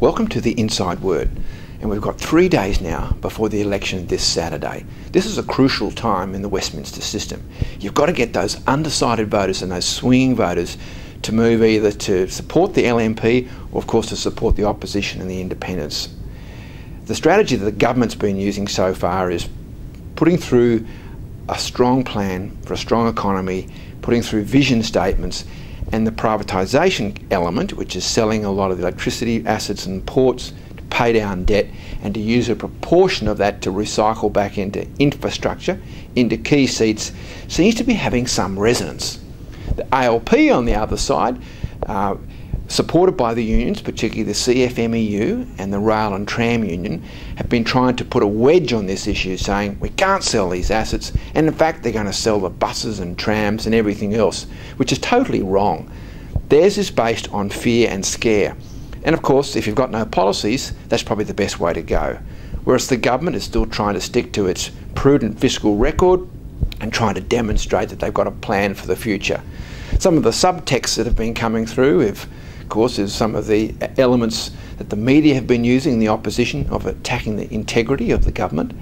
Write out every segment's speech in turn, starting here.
Welcome to the Inside Word. And we've got three days now before the election this Saturday. This is a crucial time in the Westminster system. You've got to get those undecided voters and those swinging voters to move either to support the LNP or, of course, to support the opposition and the independents. The strategy that the government's been using so far is putting through a strong plan for a strong economy, putting through vision statements, and the privatisation element, which is selling a lot of the electricity assets and ports to pay down debt and to use a proportion of that to recycle back into infrastructure, into key seats, seems to be having some resonance. The ALP on the other side, uh, supported by the unions, particularly the CFMEU and the Rail and Tram Union, have been trying to put a wedge on this issue, saying we can't sell these assets, and in fact they're going to sell the buses and trams and everything else, which is totally wrong. Theirs is based on fear and scare. And of course, if you've got no policies, that's probably the best way to go. Whereas the government is still trying to stick to its prudent fiscal record and trying to demonstrate that they've got a plan for the future. Some of the subtexts that have been coming through, if course, is some of the elements that the media have been using in the opposition of attacking the integrity of the government.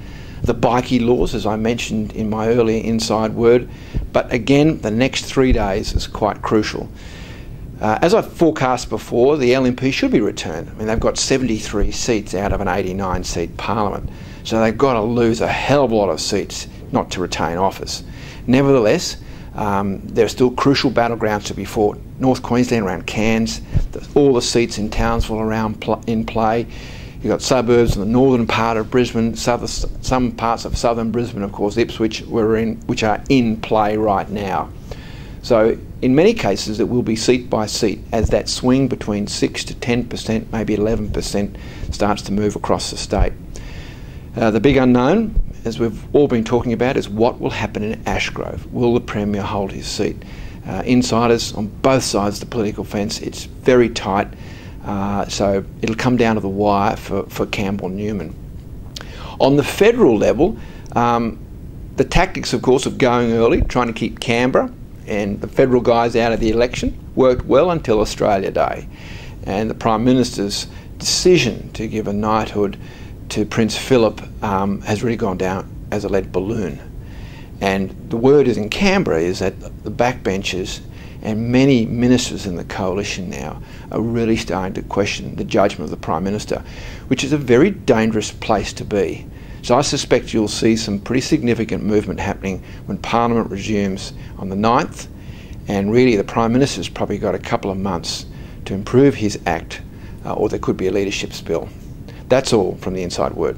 The bikie laws, as I mentioned in my earlier inside word, but again, the next three days is quite crucial. Uh, as I forecast before, the LNP should be returned. I mean, they've got 73 seats out of an 89 seat parliament, so they've got to lose a hell of a lot of seats not to retain office. Nevertheless, um, there are still crucial battlegrounds to be fought. North Queensland around Cairns, all the seats in Townsville around pl in play. You've got suburbs in the northern part of Brisbane, some parts of southern Brisbane, of course, Ipswich, were in, which are in play right now. So, in many cases, it will be seat by seat as that swing between 6 to 10%, maybe 11%, starts to move across the state. Uh, the big unknown as we've all been talking about, is what will happen in Ashgrove. Will the Premier hold his seat? Uh, insiders on both sides of the political fence, it's very tight, uh, so it'll come down to the wire for, for Campbell Newman. On the federal level, um, the tactics, of course, of going early, trying to keep Canberra and the federal guys out of the election, worked well until Australia Day. And the Prime Minister's decision to give a knighthood to Prince Philip um, has really gone down as a lead balloon. And the word is in Canberra is that the backbenchers and many ministers in the coalition now are really starting to question the judgment of the Prime Minister, which is a very dangerous place to be. So I suspect you'll see some pretty significant movement happening when Parliament resumes on the 9th, and really the Prime Minister's probably got a couple of months to improve his act, uh, or there could be a leadership spill. That's all from the Inside Word.